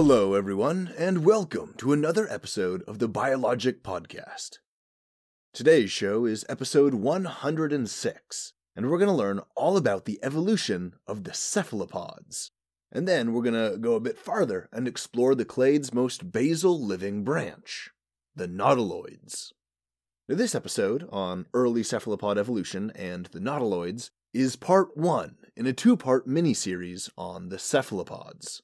Hello, everyone, and welcome to another episode of the Biologic Podcast. Today's show is episode 106, and we're going to learn all about the evolution of the cephalopods. And then we're going to go a bit farther and explore the clade's most basal living branch, the nautiloids. Now, this episode on early cephalopod evolution and the nautiloids is part one in a two part mini series on the cephalopods.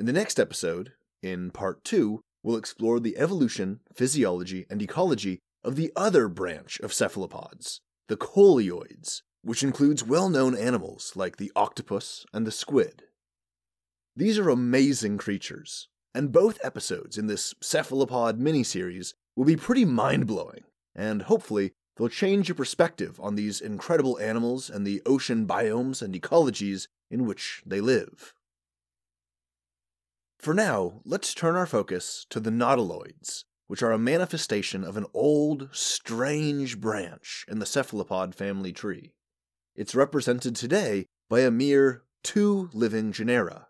In the next episode, in part two, we'll explore the evolution, physiology, and ecology of the other branch of cephalopods, the coleoids, which includes well known animals like the octopus and the squid. These are amazing creatures, and both episodes in this cephalopod miniseries will be pretty mind blowing, and hopefully they'll change your perspective on these incredible animals and the ocean biomes and ecologies in which they live. For now, let's turn our focus to the nautiloids, which are a manifestation of an old, strange branch in the cephalopod family tree. It's represented today by a mere two living genera.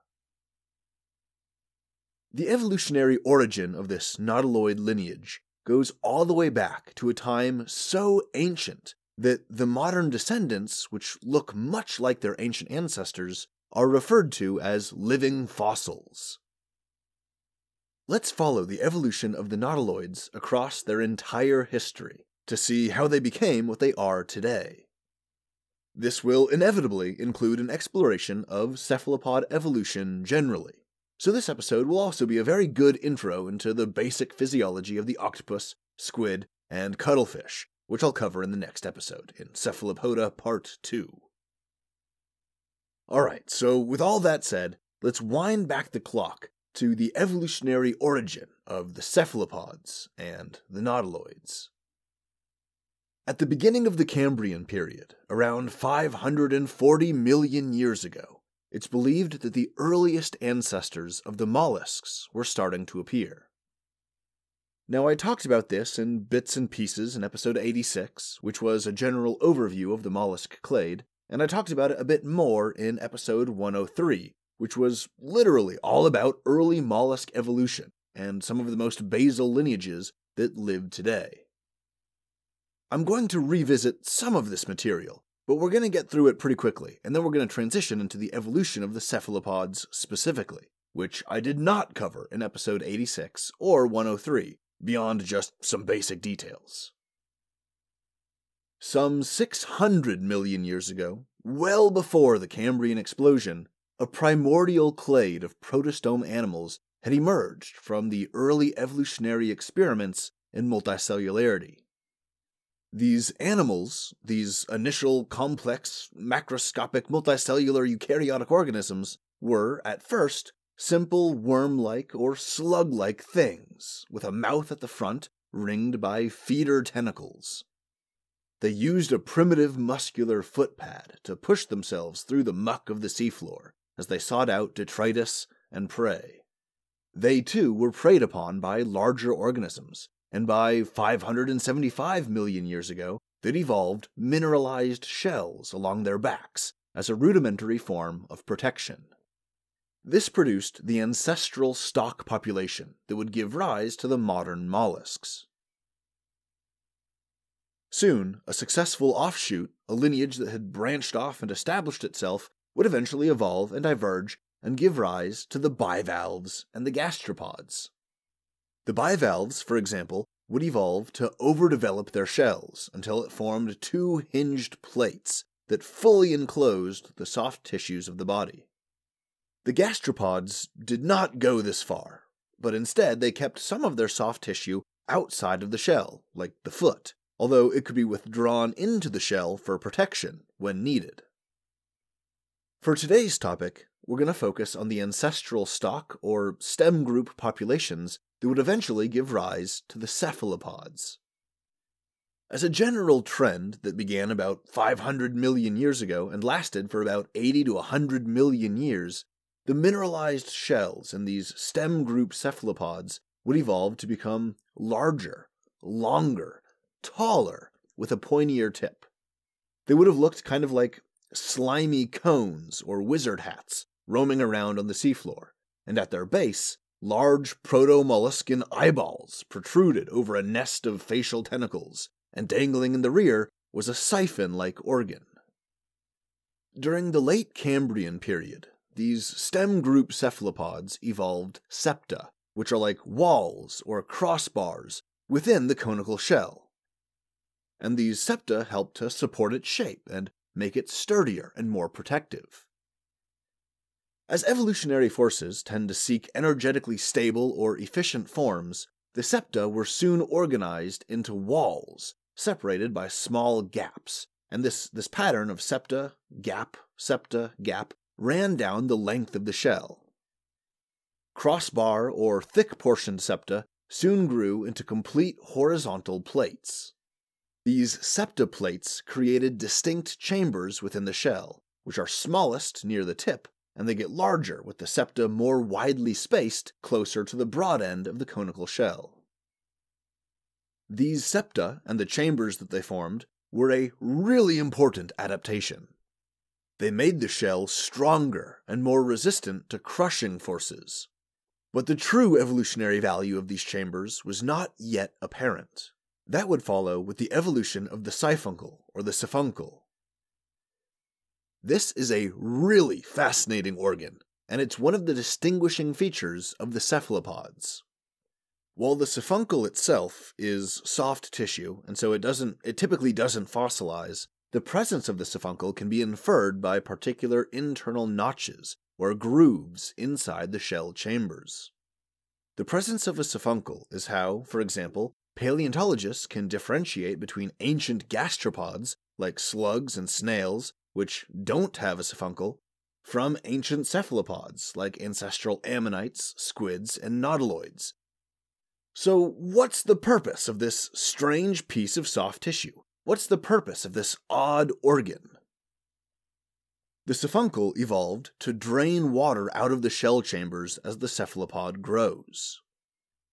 The evolutionary origin of this nautiloid lineage goes all the way back to a time so ancient that the modern descendants, which look much like their ancient ancestors, are referred to as living fossils. Let's follow the evolution of the nautiloids across their entire history to see how they became what they are today. This will inevitably include an exploration of cephalopod evolution generally, so this episode will also be a very good intro into the basic physiology of the octopus, squid, and cuttlefish, which I'll cover in the next episode, in Cephalopoda Part 2. Alright, so with all that said, let's wind back the clock to the evolutionary origin of the cephalopods and the nautiloids. At the beginning of the Cambrian period, around 540 million years ago, it's believed that the earliest ancestors of the mollusks were starting to appear. Now, I talked about this in bits and pieces in episode 86, which was a general overview of the mollusk clade, and I talked about it a bit more in episode 103, which was literally all about early mollusk evolution and some of the most basal lineages that live today. I'm going to revisit some of this material, but we're going to get through it pretty quickly, and then we're going to transition into the evolution of the cephalopods specifically, which I did not cover in episode 86 or 103, beyond just some basic details. Some 600 million years ago, well before the Cambrian explosion, a primordial clade of protostome animals had emerged from the early evolutionary experiments in multicellularity. These animals, these initial complex, macroscopic multicellular eukaryotic organisms, were, at first, simple worm like or slug like things, with a mouth at the front ringed by feeder tentacles. They used a primitive muscular footpad to push themselves through the muck of the seafloor as they sought out detritus and prey. They too were preyed upon by larger organisms, and by 575 million years ago, they'd evolved mineralized shells along their backs as a rudimentary form of protection. This produced the ancestral stock population that would give rise to the modern mollusks. Soon, a successful offshoot, a lineage that had branched off and established itself, would eventually evolve and diverge and give rise to the bivalves and the gastropods. The bivalves, for example, would evolve to overdevelop their shells until it formed two hinged plates that fully enclosed the soft tissues of the body. The gastropods did not go this far, but instead they kept some of their soft tissue outside of the shell, like the foot, although it could be withdrawn into the shell for protection when needed. For today's topic, we're going to focus on the ancestral stock or stem group populations that would eventually give rise to the cephalopods. As a general trend that began about 500 million years ago and lasted for about 80 to 100 million years, the mineralized shells in these stem group cephalopods would evolve to become larger, longer, taller, with a pointier tip. They would have looked kind of like slimy cones or wizard hats roaming around on the seafloor, and at their base, large proto-molluscan eyeballs protruded over a nest of facial tentacles, and dangling in the rear was a siphon-like organ. During the late Cambrian period, these stem group cephalopods evolved septa, which are like walls or crossbars within the conical shell. And these septa help to support its shape and make it sturdier and more protective. As evolutionary forces tend to seek energetically stable or efficient forms, the septa were soon organized into walls, separated by small gaps, and this, this pattern of septa, gap, septa, gap ran down the length of the shell. Crossbar or thick portioned septa soon grew into complete horizontal plates. These septa plates created distinct chambers within the shell, which are smallest near the tip, and they get larger with the septa more widely spaced closer to the broad end of the conical shell. These septa and the chambers that they formed were a really important adaptation. They made the shell stronger and more resistant to crushing forces. But the true evolutionary value of these chambers was not yet apparent. That would follow with the evolution of the siphuncle or the siphuncle. This is a really fascinating organ, and it's one of the distinguishing features of the cephalopods. While the siphuncle itself is soft tissue, and so it doesn't it typically doesn't fossilize, the presence of the siphuncle can be inferred by particular internal notches or grooves inside the shell chambers. The presence of a siphuncle is how, for example, paleontologists can differentiate between ancient gastropods, like slugs and snails, which don't have a siphuncle, from ancient cephalopods, like ancestral ammonites, squids, and nautiloids. So, what's the purpose of this strange piece of soft tissue? What's the purpose of this odd organ? The siphuncle evolved to drain water out of the shell chambers as the cephalopod grows.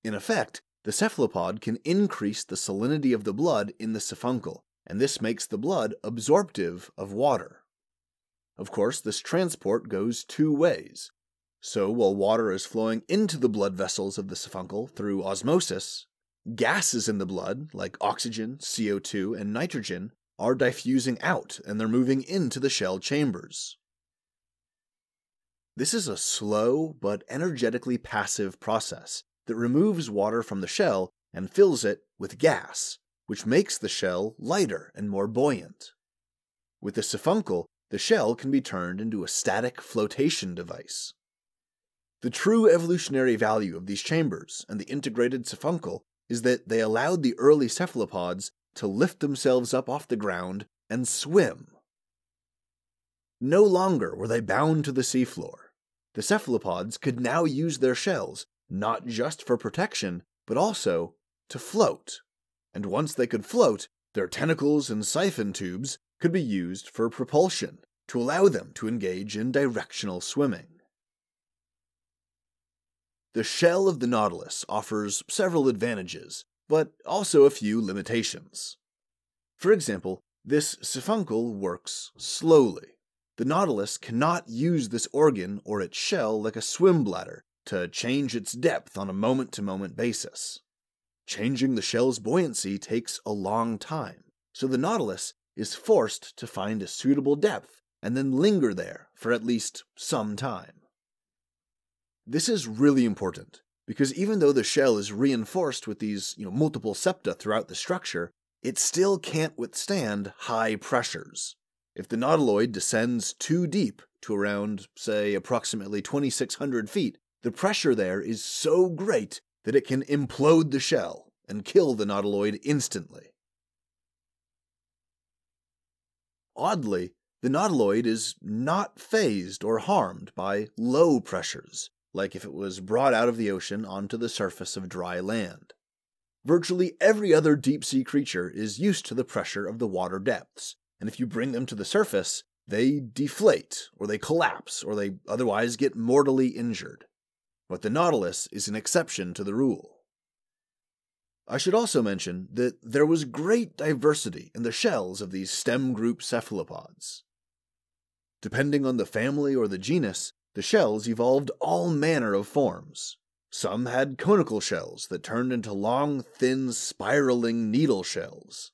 In effect, the cephalopod can increase the salinity of the blood in the siphuncle, and this makes the blood absorptive of water. Of course, this transport goes two ways. So, while water is flowing into the blood vessels of the siphuncle through osmosis, Gases in the blood, like oxygen, CO2, and nitrogen, are diffusing out and they're moving into the shell chambers. This is a slow but energetically passive process that removes water from the shell and fills it with gas, which makes the shell lighter and more buoyant. With the siphuncle, the shell can be turned into a static flotation device. The true evolutionary value of these chambers and the integrated siphuncle is that they allowed the early cephalopods to lift themselves up off the ground and swim. No longer were they bound to the seafloor. The cephalopods could now use their shells not just for protection, but also to float. And once they could float, their tentacles and siphon tubes could be used for propulsion to allow them to engage in directional swimming. The shell of the Nautilus offers several advantages, but also a few limitations. For example, this siphuncle works slowly. The Nautilus cannot use this organ or its shell like a swim bladder to change its depth on a moment to moment basis. Changing the shell's buoyancy takes a long time, so the Nautilus is forced to find a suitable depth and then linger there for at least some time. This is really important because even though the shell is reinforced with these you know, multiple septa throughout the structure, it still can't withstand high pressures. If the nautiloid descends too deep to around, say, approximately 2,600 feet, the pressure there is so great that it can implode the shell and kill the nautiloid instantly. Oddly, the nautiloid is not fazed or harmed by low pressures, like if it was brought out of the ocean onto the surface of dry land. Virtually every other deep sea creature is used to the pressure of the water depths, and if you bring them to the surface, they deflate, or they collapse, or they otherwise get mortally injured. But the Nautilus is an exception to the rule. I should also mention that there was great diversity in the shells of these stem group cephalopods. Depending on the family or the genus, the shells evolved all manner of forms. Some had conical shells that turned into long, thin, spiraling needle shells.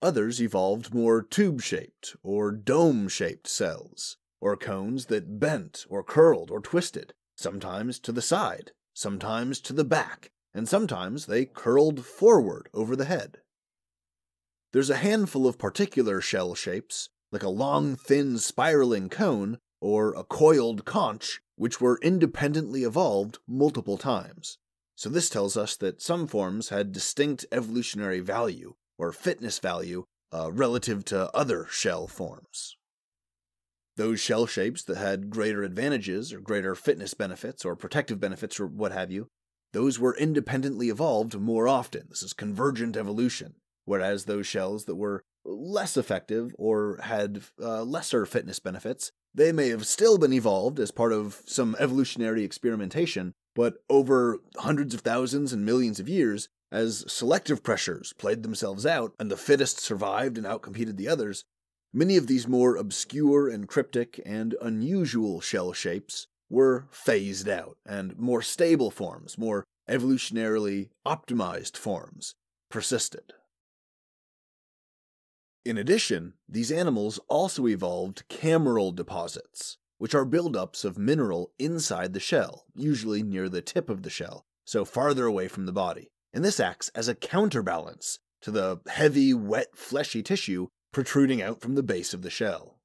Others evolved more tube shaped or dome shaped cells, or cones that bent or curled or twisted, sometimes to the side, sometimes to the back, and sometimes they curled forward over the head. There's a handful of particular shell shapes, like a long, thin, spiraling cone or a coiled conch, which were independently evolved multiple times. So this tells us that some forms had distinct evolutionary value or fitness value uh, relative to other shell forms. Those shell shapes that had greater advantages or greater fitness benefits or protective benefits or what have you, those were independently evolved more often. This is convergent evolution. Whereas those shells that were less effective or had uh, lesser fitness benefits, they may have still been evolved as part of some evolutionary experimentation, but over hundreds of thousands and millions of years, as selective pressures played themselves out and the fittest survived and outcompeted the others, many of these more obscure and cryptic and unusual shell shapes were phased out, and more stable forms, more evolutionarily optimized forms, persisted. In addition, these animals also evolved cameral deposits, which are buildups of mineral inside the shell, usually near the tip of the shell, so farther away from the body. And this acts as a counterbalance to the heavy, wet, fleshy tissue protruding out from the base of the shell.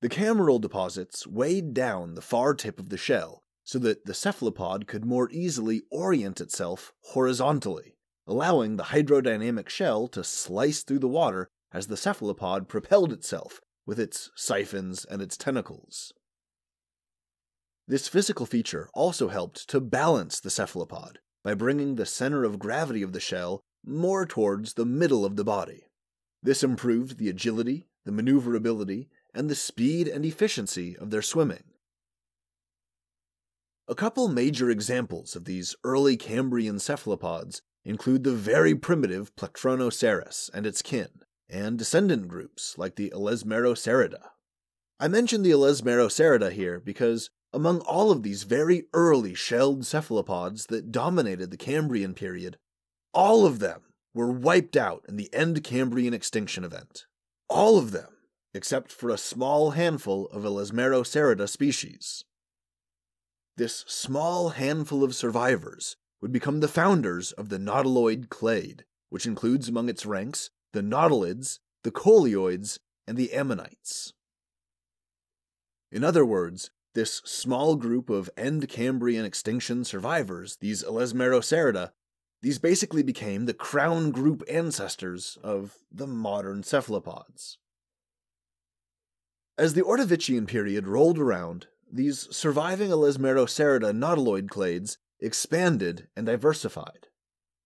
The cameral deposits weighed down the far tip of the shell so that the cephalopod could more easily orient itself horizontally, allowing the hydrodynamic shell to slice through the water as the cephalopod propelled itself with its siphons and its tentacles. This physical feature also helped to balance the cephalopod by bringing the center of gravity of the shell more towards the middle of the body. This improved the agility, the maneuverability, and the speed and efficiency of their swimming. A couple major examples of these early Cambrian cephalopods include the very primitive Plectronoceras and its kin, and descendant groups like the Ellesmerocerida. I mention the Ellesmerocerida here because among all of these very early shelled cephalopods that dominated the Cambrian period, all of them were wiped out in the end Cambrian extinction event. All of them, except for a small handful of Ellesmerocerida species. This small handful of survivors would become the founders of the nautiloid clade, which includes among its ranks the nautilids, the coleoids, and the ammonites. In other words, this small group of end Cambrian extinction survivors, these Ellesmerocerida, these basically became the crown group ancestors of the modern cephalopods. As the Ordovician period rolled around, these surviving Ellesmerocerida nautiloid clades expanded and diversified.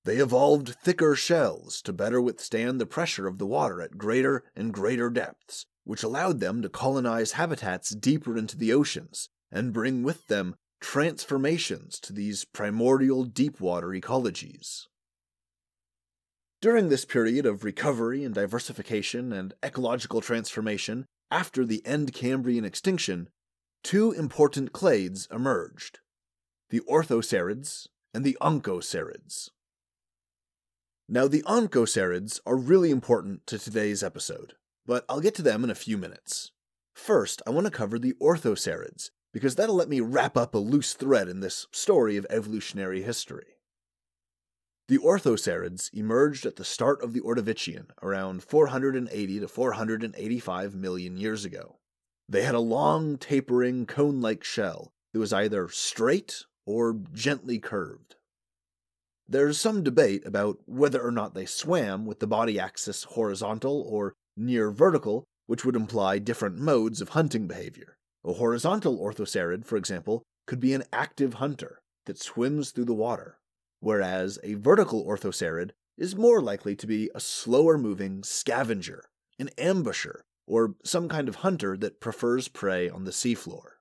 They evolved thicker shells to better withstand the pressure of the water at greater and greater depths, which allowed them to colonize habitats deeper into the oceans and bring with them transformations to these primordial deep-water ecologies. During this period of recovery and diversification and ecological transformation after the end Cambrian extinction, two important clades emerged the orthocerids, and the oncocerids. Now, the oncocerids are really important to today's episode, but I'll get to them in a few minutes. First, I want to cover the orthocerids, because that'll let me wrap up a loose thread in this story of evolutionary history. The orthocerids emerged at the start of the Ordovician, around 480 to 485 million years ago. They had a long, tapering, cone like shell that was either straight or gently curved. There's some debate about whether or not they swam with the body axis horizontal or near vertical, which would imply different modes of hunting behavior. A horizontal orthocerid, for example, could be an active hunter that swims through the water, whereas a vertical orthocerid is more likely to be a slower moving scavenger, an ambusher, or some kind of hunter that prefers prey on the seafloor.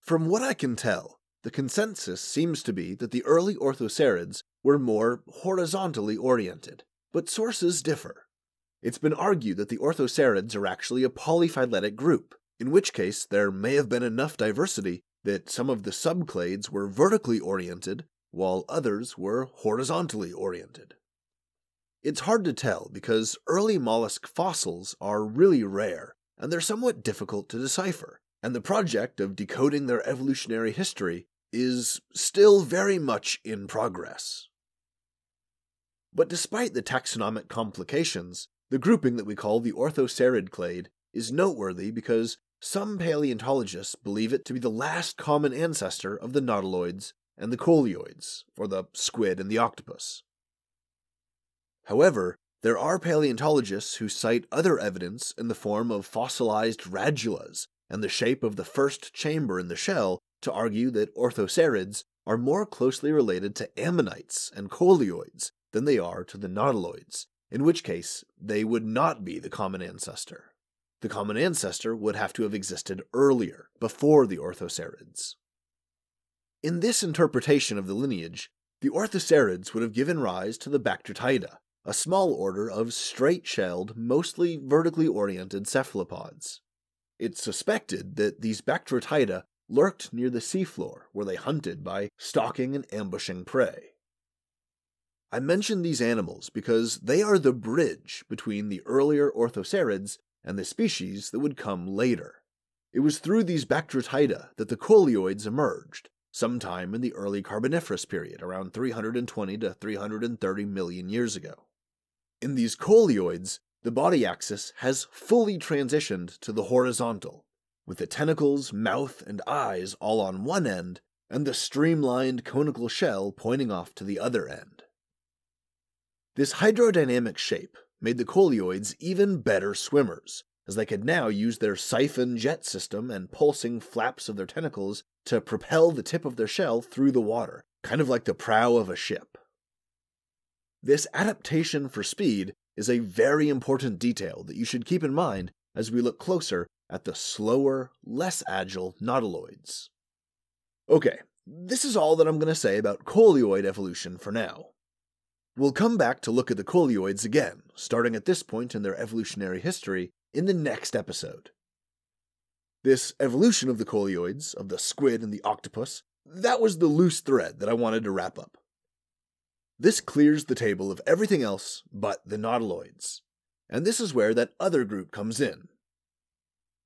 From what I can tell, the consensus seems to be that the early orthocerids were more horizontally oriented, but sources differ. It's been argued that the orthocerids are actually a polyphyletic group, in which case there may have been enough diversity that some of the subclades were vertically oriented while others were horizontally oriented. It's hard to tell because early mollusk fossils are really rare and they're somewhat difficult to decipher, and the project of decoding their evolutionary history is still very much in progress. But despite the taxonomic complications, the grouping that we call the orthocerid clade is noteworthy because some paleontologists believe it to be the last common ancestor of the nautiloids and the coleoids, or the squid and the octopus. However, there are paleontologists who cite other evidence in the form of fossilized radulas and the shape of the first chamber in the shell to argue that orthocerids are more closely related to ammonites and coleoids than they are to the nautiloids, in which case they would not be the common ancestor. The common ancestor would have to have existed earlier, before the orthocerids. In this interpretation of the lineage, the orthocerids would have given rise to the Bactritida, a small order of straight shelled, mostly vertically oriented cephalopods. It's suspected that these Bactritida lurked near the seafloor where they hunted by stalking and ambushing prey. I mention these animals because they are the bridge between the earlier orthocerids and the species that would come later. It was through these Bactritida that the coleoids emerged, sometime in the early Carboniferous period, around 320 to 330 million years ago. In these coleoids, the body axis has fully transitioned to the horizontal, with the tentacles, mouth, and eyes all on one end, and the streamlined conical shell pointing off to the other end. This hydrodynamic shape made the coleoids even better swimmers, as they could now use their siphon jet system and pulsing flaps of their tentacles to propel the tip of their shell through the water, kind of like the prow of a ship. This adaptation for speed is a very important detail that you should keep in mind as we look closer at the slower, less agile nautiloids. Okay, this is all that I'm going to say about coleoid evolution for now. We'll come back to look at the coleoids again, starting at this point in their evolutionary history, in the next episode. This evolution of the coleoids, of the squid and the octopus, that was the loose thread that I wanted to wrap up. This clears the table of everything else but the nautiloids, and this is where that other group comes in.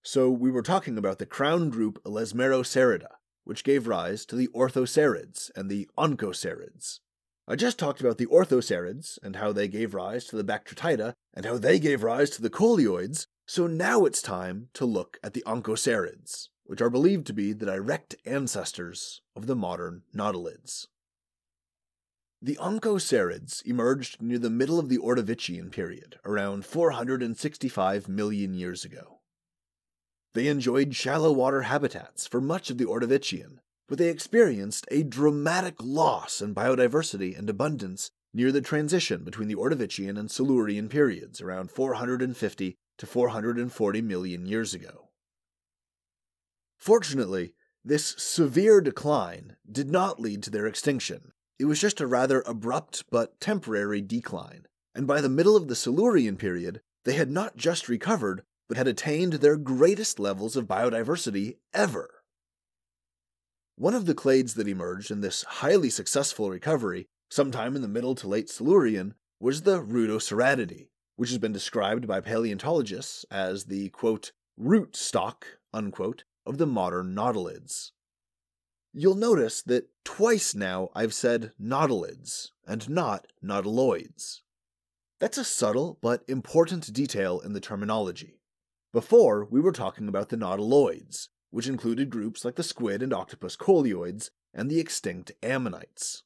So we were talking about the crown group Ellesmerocerida, which gave rise to the orthocerids and the oncocerids. I just talked about the orthocerids and how they gave rise to the Bactritida and how they gave rise to the coleoids, so now it's time to look at the oncocerids, which are believed to be the direct ancestors of the modern nautilids. The oncocerids emerged near the middle of the Ordovician period, around 465 million years ago. They enjoyed shallow water habitats for much of the Ordovician, but they experienced a dramatic loss in biodiversity and abundance near the transition between the Ordovician and Silurian periods around 450 to 440 million years ago. Fortunately, this severe decline did not lead to their extinction. It was just a rather abrupt but temporary decline, and by the middle of the Silurian period, they had not just recovered, but had attained their greatest levels of biodiversity ever. One of the clades that emerged in this highly successful recovery, sometime in the middle to late Silurian, was the Rutoceratidae, which has been described by paleontologists as the, quote, root stock, unquote, of the modern nautilids. You'll notice that twice now I've said nautilids and not nautiloids. That's a subtle but important detail in the terminology. Before, we were talking about the nautiloids, which included groups like the squid and octopus coleoids and the extinct ammonites.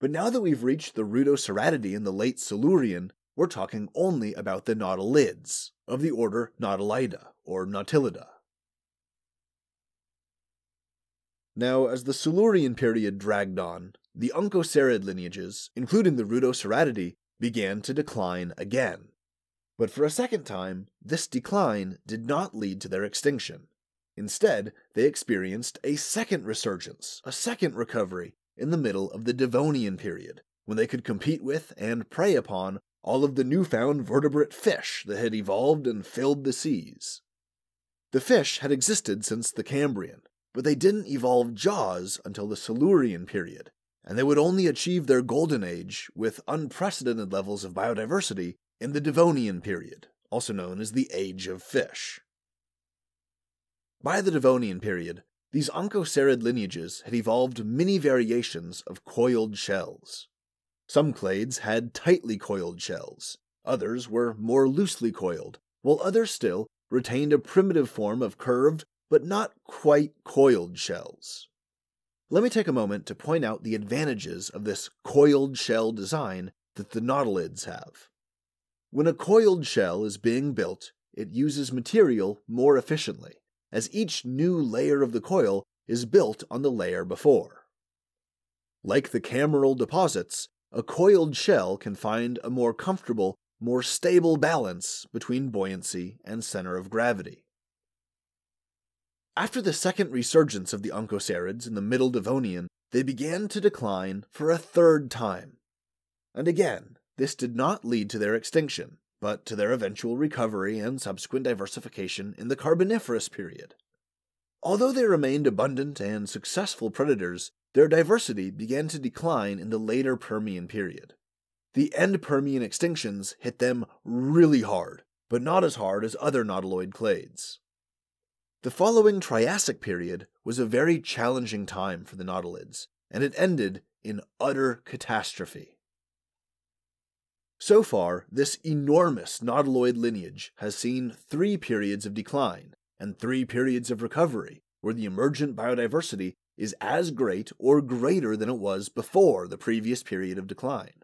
But now that we've reached the Rutoceratidae in the late Silurian, we're talking only about the nautilids, of the order Nautilida, or Nautilida. Now, as the Silurian period dragged on, the Oncocerid lineages, including the Rutoceratidae, began to decline again. But for a second time, this decline did not lead to their extinction. Instead, they experienced a second resurgence, a second recovery, in the middle of the Devonian period, when they could compete with and prey upon all of the newfound vertebrate fish that had evolved and filled the seas. The fish had existed since the Cambrian, but they didn't evolve jaws until the Silurian period, and they would only achieve their golden age with unprecedented levels of biodiversity in the Devonian period, also known as the Age of Fish. By the Devonian period, these oncocerid lineages had evolved many variations of coiled shells. Some clades had tightly coiled shells, others were more loosely coiled, while others still retained a primitive form of curved but not quite coiled shells. Let me take a moment to point out the advantages of this coiled shell design that the nautilids have. When a coiled shell is being built, it uses material more efficiently, as each new layer of the coil is built on the layer before. Like the cameral deposits, a coiled shell can find a more comfortable, more stable balance between buoyancy and center of gravity. After the second resurgence of the Oncocerids in the Middle Devonian, they began to decline for a third time. And again, this did not lead to their extinction, but to their eventual recovery and subsequent diversification in the Carboniferous period. Although they remained abundant and successful predators, their diversity began to decline in the later Permian period. The end Permian extinctions hit them really hard, but not as hard as other nautiloid clades. The following Triassic period was a very challenging time for the nautilids, and it ended in utter catastrophe. So far, this enormous nautiloid lineage has seen three periods of decline and three periods of recovery, where the emergent biodiversity is as great or greater than it was before the previous period of decline.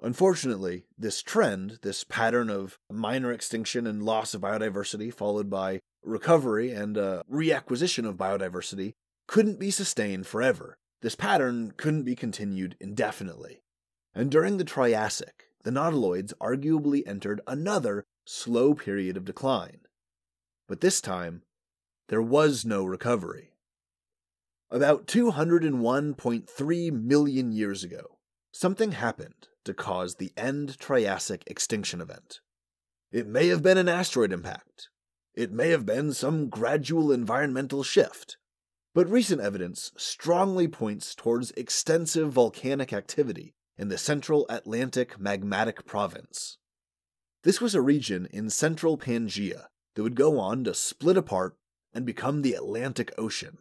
Unfortunately, this trend, this pattern of minor extinction and loss of biodiversity, followed by recovery and uh, reacquisition of biodiversity, couldn't be sustained forever. This pattern couldn't be continued indefinitely. And during the Triassic, the nautiloids arguably entered another slow period of decline. But this time, there was no recovery. About 201.3 million years ago, something happened to cause the end Triassic extinction event. It may have been an asteroid impact. It may have been some gradual environmental shift. But recent evidence strongly points towards extensive volcanic activity in the Central Atlantic Magmatic Province. This was a region in central Pangaea that would go on to split apart and become the Atlantic Ocean.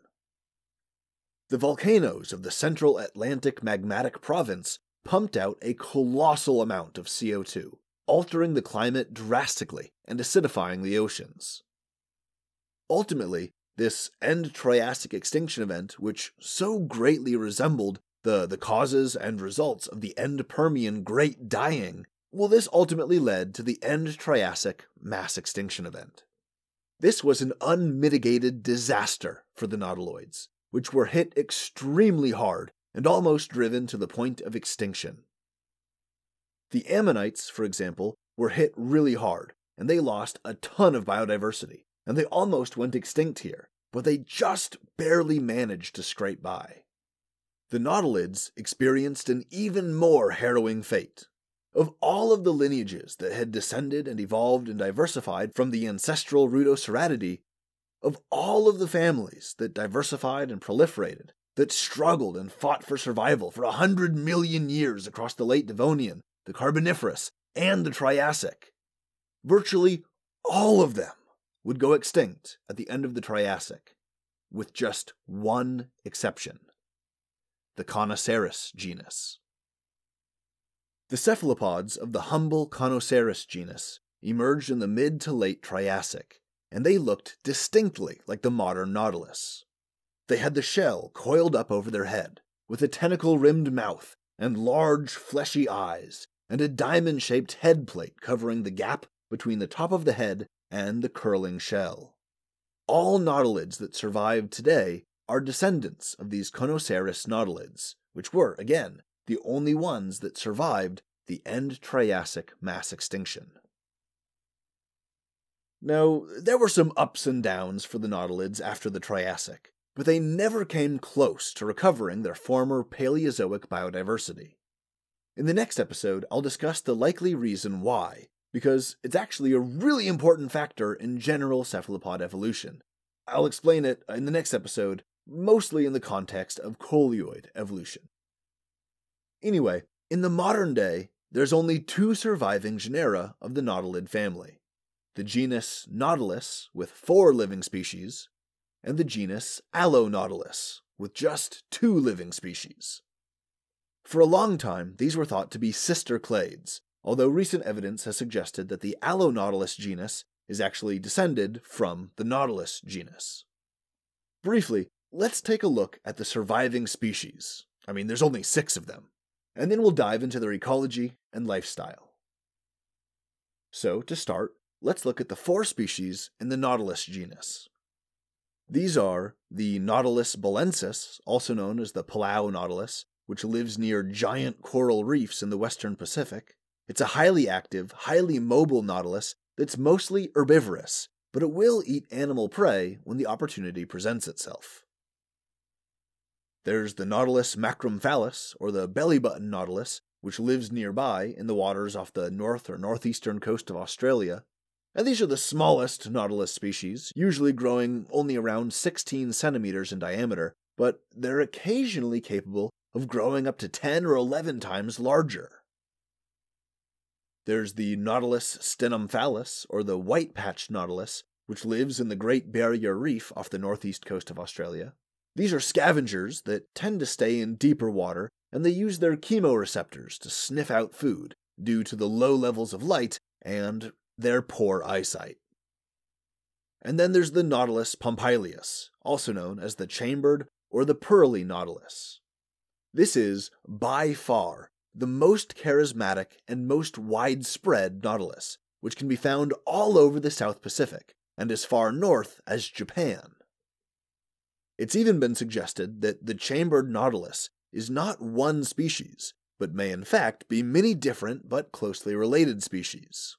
The volcanoes of the Central Atlantic Magmatic Province pumped out a colossal amount of CO2, altering the climate drastically and acidifying the oceans. Ultimately, this end Triassic extinction event, which so greatly resembled the, the causes and results of the end Permian Great Dying, well, this ultimately led to the end Triassic mass extinction event. This was an unmitigated disaster for the nautiloids, which were hit extremely hard and almost driven to the point of extinction. The ammonites, for example, were hit really hard, and they lost a ton of biodiversity, and they almost went extinct here, but they just barely managed to scrape by the nautilids experienced an even more harrowing fate. Of all of the lineages that had descended and evolved and diversified from the ancestral Rutoceratidae, of all of the families that diversified and proliferated, that struggled and fought for survival for a hundred million years across the late Devonian, the Carboniferous, and the Triassic, virtually all of them would go extinct at the end of the Triassic, with just one exception the Cenoceras genus. The cephalopods of the humble Cenoceras genus emerged in the mid to late Triassic, and they looked distinctly like the modern nautilus. They had the shell coiled up over their head, with a tentacle rimmed mouth and large fleshy eyes, and a diamond shaped head plate covering the gap between the top of the head and the curling shell. All nautilids that survive today are descendants of these Cenoceras nautilids, which were, again, the only ones that survived the end Triassic mass extinction. Now, there were some ups and downs for the nautilids after the Triassic, but they never came close to recovering their former Paleozoic biodiversity. In the next episode, I'll discuss the likely reason why, because it's actually a really important factor in general cephalopod evolution. I'll explain it in the next episode, mostly in the context of coleoid evolution. Anyway, in the modern day, there's only two surviving genera of the nautilid family the genus Nautilus, with four living species, and the genus Allonautilus, with just two living species. For a long time, these were thought to be sister clades, although recent evidence has suggested that the Allonautilus genus is actually descended from the Nautilus genus. Briefly, let's take a look at the surviving species. I mean, there's only six of them and then we'll dive into their ecology and lifestyle. So, to start, let's look at the four species in the Nautilus genus. These are the Nautilus belauensis, also known as the Palau nautilus, which lives near giant coral reefs in the western Pacific. It's a highly active, highly mobile nautilus that's mostly herbivorous, but it will eat animal prey when the opportunity presents itself. There's the Nautilus macromphalus, or the belly button nautilus, which lives nearby in the waters off the north or northeastern coast of Australia. And these are the smallest nautilus species, usually growing only around 16 centimeters in diameter, but they're occasionally capable of growing up to 10 or 11 times larger. There's the Nautilus stenomphalus, or the white patched nautilus, which lives in the Great Barrier Reef off the northeast coast of Australia. These are scavengers that tend to stay in deeper water, and they use their chemoreceptors to sniff out food due to the low levels of light and their poor eyesight. And then there's the Nautilus pompilius, also known as the chambered or the pearly nautilus. This is, by far, the most charismatic and most widespread nautilus, which can be found all over the South Pacific and as far north as Japan. It's even been suggested that the chambered nautilus is not one species, but may in fact be many different but closely related species.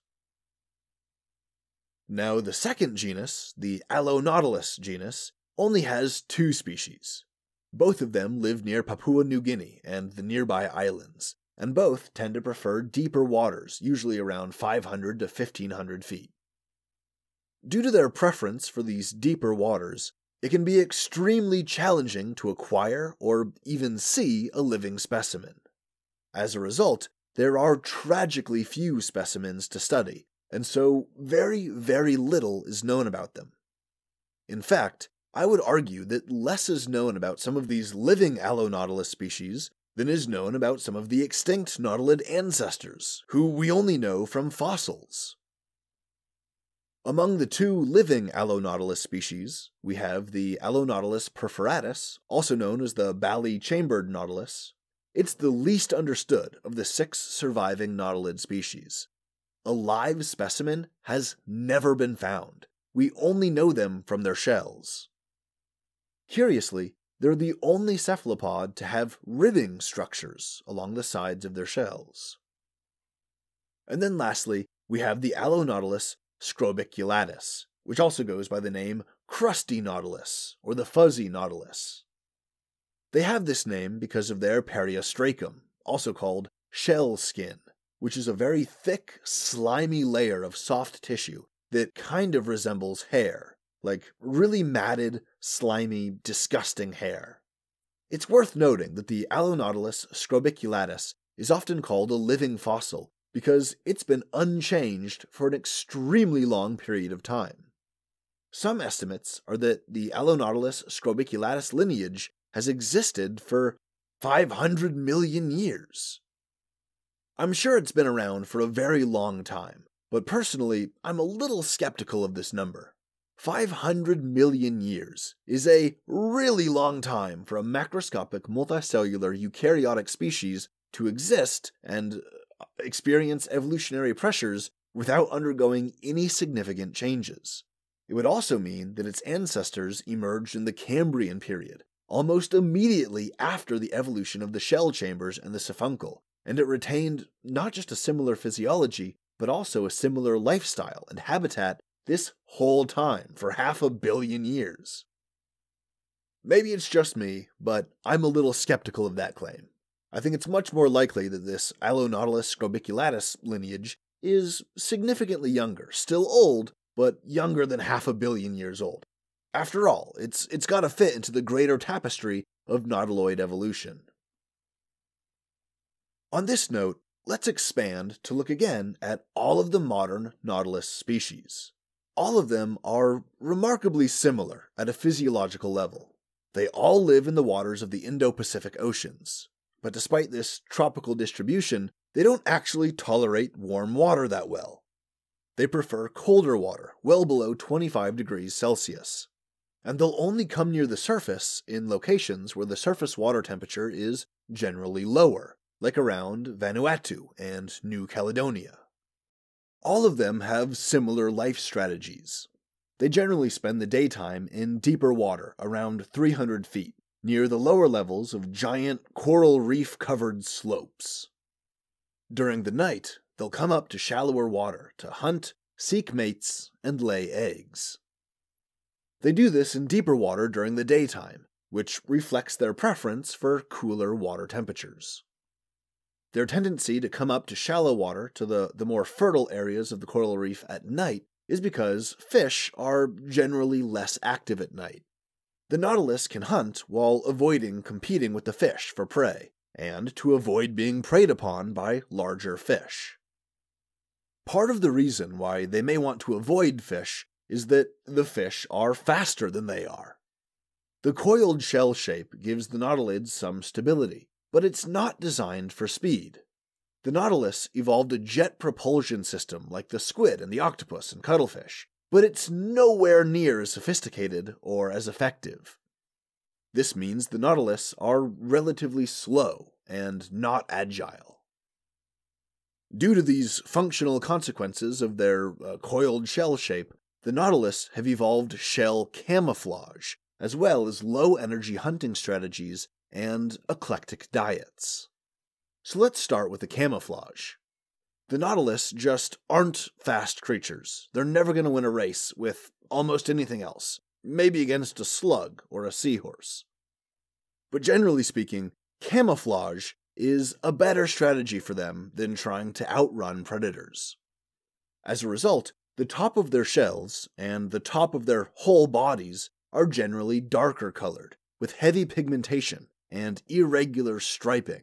Now, the second genus, the Allonautilus genus, only has two species. Both of them live near Papua New Guinea and the nearby islands, and both tend to prefer deeper waters, usually around 500 to 1500 feet. Due to their preference for these deeper waters, it can be extremely challenging to acquire or even see a living specimen. As a result, there are tragically few specimens to study, and so very, very little is known about them. In fact, I would argue that less is known about some of these living Allonautilus species than is known about some of the extinct nautilid ancestors, who we only know from fossils. Among the two living Allonautilus species, we have the Allonautilus perforatus, also known as the bally chambered nautilus. It's the least understood of the six surviving nautilid species. A live specimen has never been found. We only know them from their shells. Curiously, they're the only cephalopod to have ribbing structures along the sides of their shells. And then lastly, we have the Allonautilus scrobiculatus, which also goes by the name crusty nautilus or the fuzzy nautilus. They have this name because of their periostracum, also called shell skin, which is a very thick, slimy layer of soft tissue that kind of resembles hair, like really matted, slimy, disgusting hair. It's worth noting that the Allonautilus scrobiculatus is often called a living fossil because it's been unchanged for an extremely long period of time. Some estimates are that the Allonautilus scrobiculatus lineage has existed for 500 million years. I'm sure it's been around for a very long time, but personally, I'm a little skeptical of this number. 500 million years is a really long time for a macroscopic multicellular eukaryotic species to exist and experience evolutionary pressures without undergoing any significant changes. It would also mean that its ancestors emerged in the Cambrian period, almost immediately after the evolution of the shell chambers and the siphuncle, and it retained not just a similar physiology, but also a similar lifestyle and habitat this whole time for half a billion years. Maybe it's just me, but I'm a little skeptical of that claim. I think it's much more likely that this Allonautilus scrobiculatus lineage is significantly younger, still old, but younger than half a billion years old. After all, it's, it's got to fit into the greater tapestry of nautiloid evolution. On this note, let's expand to look again at all of the modern Nautilus species. All of them are remarkably similar at a physiological level. They all live in the waters of the Indo Pacific Oceans. But despite this tropical distribution, they don't actually tolerate warm water that well. They prefer colder water, well below 25 degrees Celsius. And they'll only come near the surface in locations where the surface water temperature is generally lower, like around Vanuatu and New Caledonia. All of them have similar life strategies. They generally spend the daytime in deeper water, around 300 feet, near the lower levels of giant coral reef covered slopes. During the night, they'll come up to shallower water to hunt, seek mates, and lay eggs. They do this in deeper water during the daytime, which reflects their preference for cooler water temperatures. Their tendency to come up to shallow water to the, the more fertile areas of the coral reef at night is because fish are generally less active at night. The nautilus can hunt while avoiding competing with the fish for prey, and to avoid being preyed upon by larger fish. Part of the reason why they may want to avoid fish is that the fish are faster than they are. The coiled shell shape gives the nautilids some stability, but it's not designed for speed. The Nautilus evolved a jet propulsion system like the squid and the octopus and cuttlefish, but it's nowhere near as sophisticated or as effective. This means the Nautilus are relatively slow and not agile. Due to these functional consequences of their uh, coiled shell shape, the Nautilus have evolved shell camouflage, as well as low energy hunting strategies and eclectic diets. So let's start with the camouflage. The Nautilus just aren't fast creatures. They're never going to win a race with almost anything else, maybe against a slug or a seahorse. But generally speaking, camouflage is a better strategy for them than trying to outrun predators. As a result, the top of their shells and the top of their whole bodies are generally darker colored, with heavy pigmentation and irregular striping.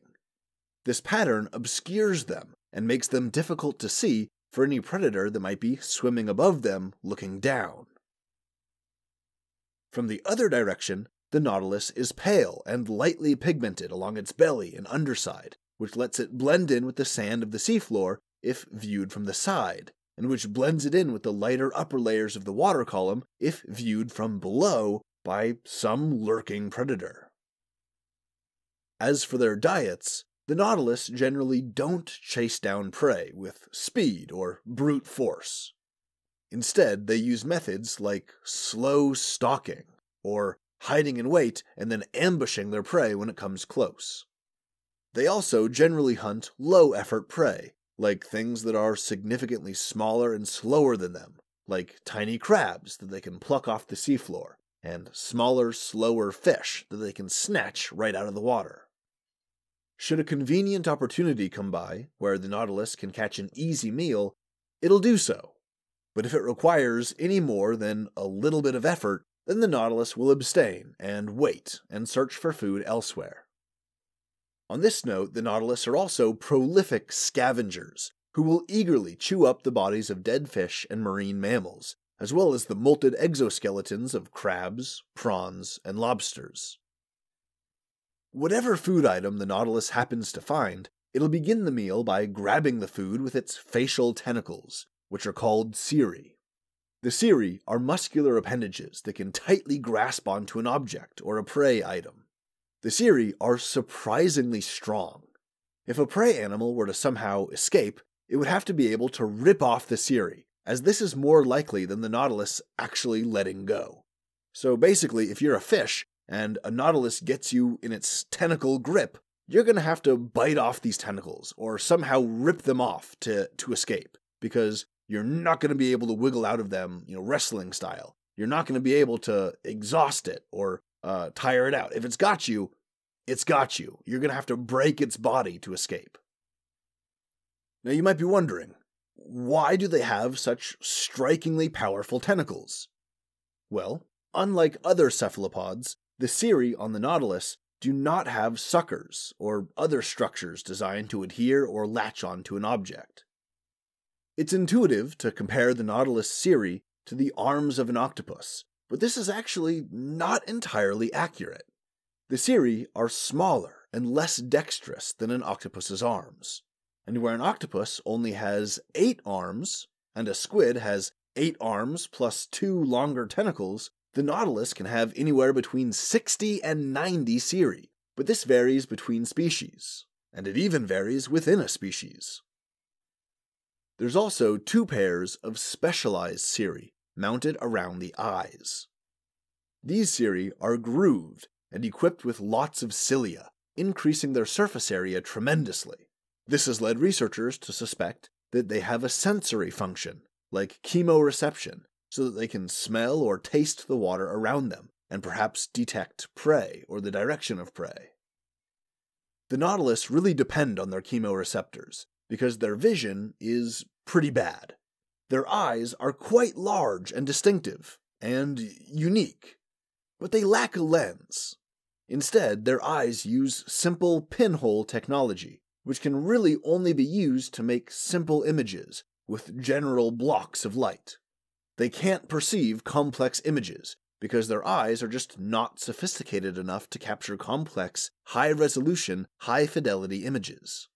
This pattern obscures them and makes them difficult to see for any predator that might be swimming above them looking down. From the other direction, the nautilus is pale and lightly pigmented along its belly and underside, which lets it blend in with the sand of the seafloor if viewed from the side, and which blends it in with the lighter upper layers of the water column if viewed from below by some lurking predator. As for their diets, the nautilus generally don't chase down prey with speed or brute force. Instead, they use methods like slow stalking, or hiding in wait and then ambushing their prey when it comes close. They also generally hunt low effort prey, like things that are significantly smaller and slower than them, like tiny crabs that they can pluck off the seafloor, and smaller, slower fish that they can snatch right out of the water. Should a convenient opportunity come by where the Nautilus can catch an easy meal, it'll do so. But if it requires any more than a little bit of effort, then the Nautilus will abstain and wait and search for food elsewhere. On this note, the Nautilus are also prolific scavengers who will eagerly chew up the bodies of dead fish and marine mammals, as well as the molted exoskeletons of crabs, prawns, and lobsters. Whatever food item the Nautilus happens to find, it'll begin the meal by grabbing the food with its facial tentacles, which are called cirri. The cirri are muscular appendages that can tightly grasp onto an object or a prey item. The cirri are surprisingly strong. If a prey animal were to somehow escape, it would have to be able to rip off the cirri, as this is more likely than the Nautilus actually letting go. So basically, if you're a fish, and a nautilus gets you in its tentacle grip, you're going to have to bite off these tentacles or somehow rip them off to, to escape because you're not going to be able to wiggle out of them, you know, wrestling style. You're not going to be able to exhaust it or uh, tire it out. If it's got you, it's got you. You're going to have to break its body to escape. Now, you might be wondering why do they have such strikingly powerful tentacles? Well, unlike other cephalopods, the cirri on the Nautilus do not have suckers or other structures designed to adhere or latch onto an object. It's intuitive to compare the Nautilus cirri to the arms of an octopus, but this is actually not entirely accurate. The cirri are smaller and less dexterous than an octopus's arms. And where an octopus only has eight arms, and a squid has eight arms plus two longer tentacles, the Nautilus can have anywhere between 60 and 90 cirri, but this varies between species, and it even varies within a species. There's also two pairs of specialized cirri mounted around the eyes. These cirri are grooved and equipped with lots of cilia, increasing their surface area tremendously. This has led researchers to suspect that they have a sensory function, like chemoreception, so that they can smell or taste the water around them and perhaps detect prey or the direction of prey. The nautilus really depend on their chemoreceptors because their vision is pretty bad. Their eyes are quite large and distinctive and unique, but they lack a lens. Instead, their eyes use simple pinhole technology, which can really only be used to make simple images with general blocks of light. They can't perceive complex images because their eyes are just not sophisticated enough to capture complex, high resolution, high fidelity images.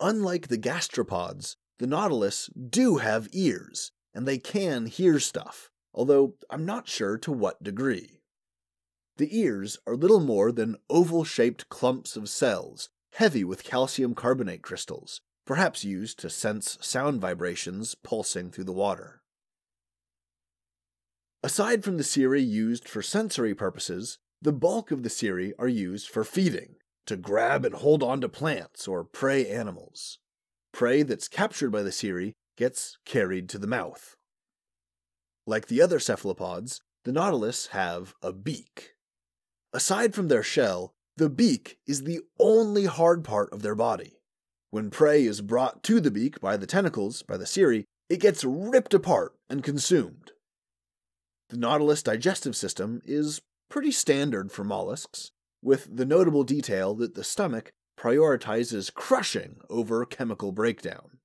Unlike the gastropods, the nautilus do have ears, and they can hear stuff, although I'm not sure to what degree. The ears are little more than oval shaped clumps of cells, heavy with calcium carbonate crystals, perhaps used to sense sound vibrations pulsing through the water. Aside from the cirri used for sensory purposes, the bulk of the cirri are used for feeding, to grab and hold on to plants or prey animals. Prey that's captured by the cirri gets carried to the mouth. Like the other cephalopods, the nautilus have a beak. Aside from their shell, the beak is the only hard part of their body. When prey is brought to the beak by the tentacles, by the cirri, it gets ripped apart and consumed. The nautilus digestive system is pretty standard for mollusks, with the notable detail that the stomach prioritizes crushing over chemical breakdown.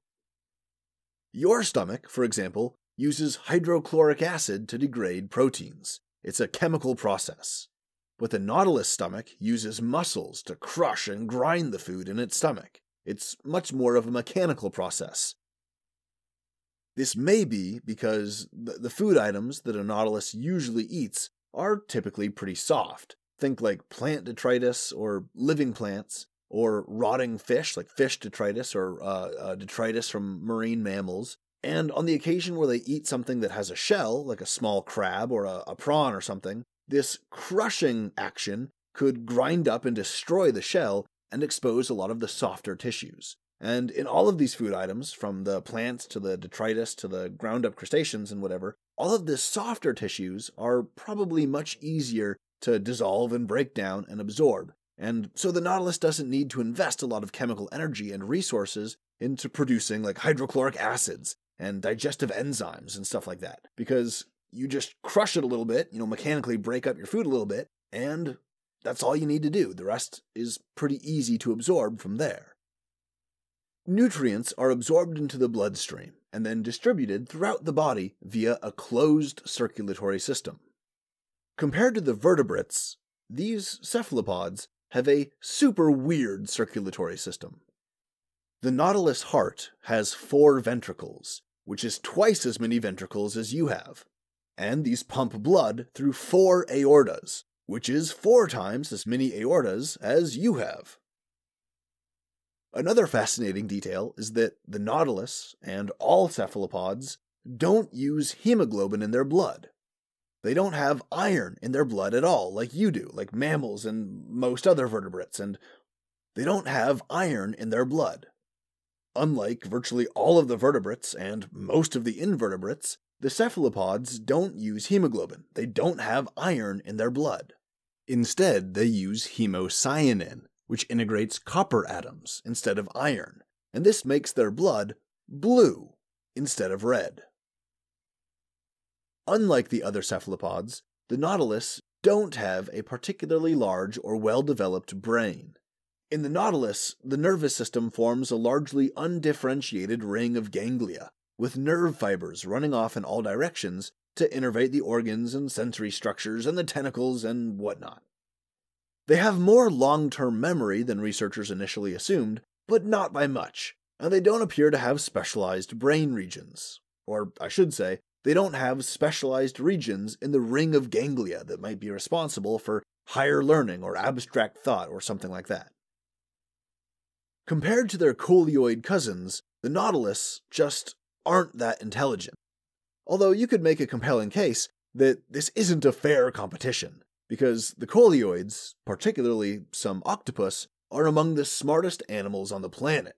Your stomach, for example, uses hydrochloric acid to degrade proteins. It's a chemical process. But the nautilus stomach uses muscles to crush and grind the food in its stomach. It's much more of a mechanical process, this may be because the food items that a nautilus usually eats are typically pretty soft. Think like plant detritus or living plants, or rotting fish like fish detritus or uh, uh, detritus from marine mammals. And on the occasion where they eat something that has a shell, like a small crab or a, a prawn or something, this crushing action could grind up and destroy the shell and expose a lot of the softer tissues. And in all of these food items, from the plants to the detritus to the ground up crustaceans and whatever, all of the softer tissues are probably much easier to dissolve and break down and absorb. And so the Nautilus doesn't need to invest a lot of chemical energy and resources into producing like hydrochloric acids and digestive enzymes and stuff like that. Because you just crush it a little bit, you know, mechanically break up your food a little bit, and that's all you need to do. The rest is pretty easy to absorb from there. Nutrients are absorbed into the bloodstream and then distributed throughout the body via a closed circulatory system. Compared to the vertebrates, these cephalopods have a super weird circulatory system. The nautilus heart has four ventricles, which is twice as many ventricles as you have, and these pump blood through four aortas, which is four times as many aortas as you have. Another fascinating detail is that the nautilus and all cephalopods don't use hemoglobin in their blood. They don't have iron in their blood at all, like you do, like mammals and most other vertebrates, and they don't have iron in their blood. Unlike virtually all of the vertebrates and most of the invertebrates, the cephalopods don't use hemoglobin. They don't have iron in their blood. Instead, they use hemocyanin, which integrates copper atoms instead of iron, and this makes their blood blue instead of red. Unlike the other cephalopods, the nautilus don't have a particularly large or well developed brain. In the nautilus, the nervous system forms a largely undifferentiated ring of ganglia, with nerve fibers running off in all directions to innervate the organs and sensory structures and the tentacles and whatnot. They have more long term memory than researchers initially assumed, but not by much, and they don't appear to have specialized brain regions. Or, I should say, they don't have specialized regions in the ring of ganglia that might be responsible for higher learning or abstract thought or something like that. Compared to their coleoid cousins, the Nautilus just aren't that intelligent. Although you could make a compelling case that this isn't a fair competition, because the coleoids, particularly some octopus, are among the smartest animals on the planet.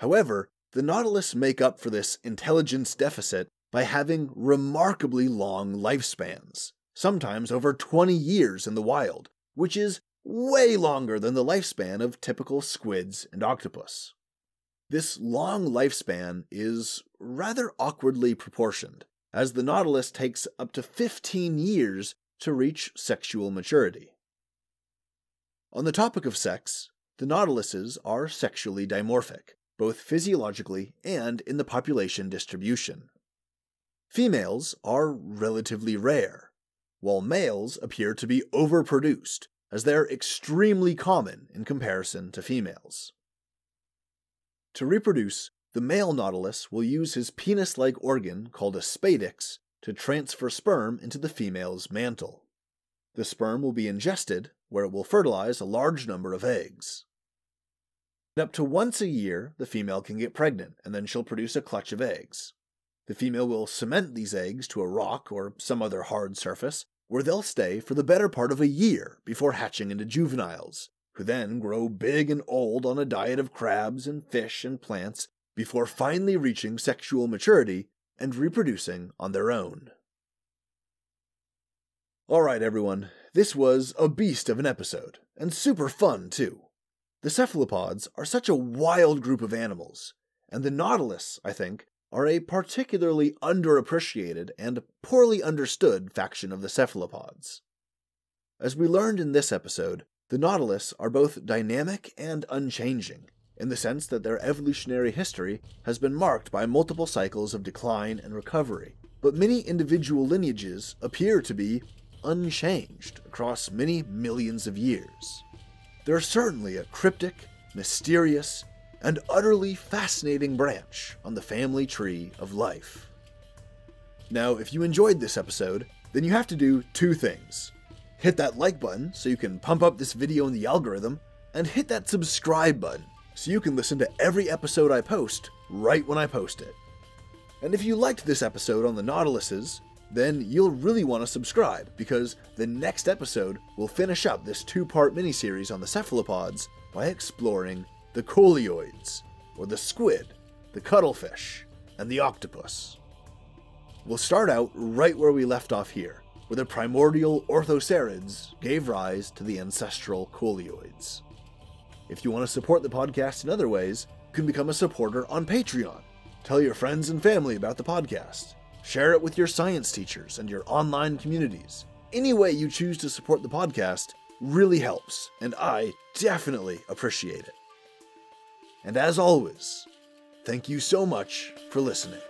However, the Nautilus make up for this intelligence deficit by having remarkably long lifespans, sometimes over 20 years in the wild, which is way longer than the lifespan of typical squids and octopus. This long lifespan is rather awkwardly proportioned, as the Nautilus takes up to 15 years to reach sexual maturity. On the topic of sex, the nautiluses are sexually dimorphic, both physiologically and in the population distribution. Females are relatively rare, while males appear to be overproduced, as they're extremely common in comparison to females. To reproduce, the male nautilus will use his penis like organ called a spadix to transfer sperm into the female's mantle. The sperm will be ingested, where it will fertilize a large number of eggs. Up to once a year, the female can get pregnant, and then she'll produce a clutch of eggs. The female will cement these eggs to a rock or some other hard surface, where they'll stay for the better part of a year before hatching into juveniles, who then grow big and old on a diet of crabs and fish and plants before finally reaching sexual maturity and reproducing on their own. Alright, everyone, this was a beast of an episode, and super fun too. The cephalopods are such a wild group of animals, and the nautilus, I think, are a particularly underappreciated and poorly understood faction of the cephalopods. As we learned in this episode, the nautilus are both dynamic and unchanging, in the sense that their evolutionary history has been marked by multiple cycles of decline and recovery, but many individual lineages appear to be unchanged across many millions of years. They're certainly a cryptic, mysterious, and utterly fascinating branch on the family tree of life. Now, if you enjoyed this episode, then you have to do two things. Hit that like button so you can pump up this video in the algorithm, and hit that subscribe button so you can listen to every episode I post right when I post it. And if you liked this episode on the Nautiluses, then you'll really want to subscribe because the next episode will finish up this two part miniseries on the cephalopods by exploring the coleoids, or the squid, the cuttlefish, and the octopus. We'll start out right where we left off here, where the primordial orthocerids gave rise to the ancestral coleoids. If you want to support the podcast in other ways, you can become a supporter on Patreon. Tell your friends and family about the podcast Share it with your science teachers and your online communities. Any way you choose to support the podcast really helps, and I definitely appreciate it. And as always, thank you so much for listening.